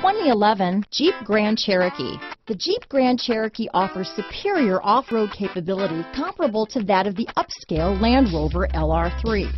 2011 Jeep Grand Cherokee. The Jeep Grand Cherokee offers superior off-road capability comparable to that of the upscale Land Rover LR3.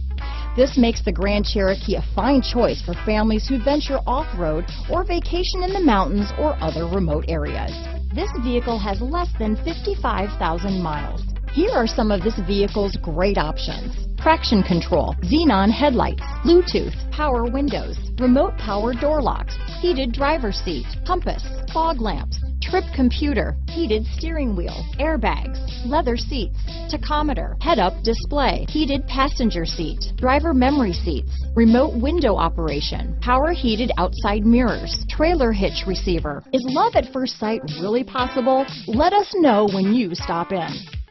This makes the Grand Cherokee a fine choice for families who venture off-road or vacation in the mountains or other remote areas. This vehicle has less than 55,000 miles. Here are some of this vehicle's great options. Traction control, xenon headlights, Bluetooth, power windows, remote power door locks, heated driver seat, compass, fog lamps, trip computer, heated steering wheel, airbags, leather seats, tachometer, head-up display, heated passenger seat, driver memory seats, remote window operation, power heated outside mirrors, trailer hitch receiver. Is love at first sight really possible? Let us know when you stop in.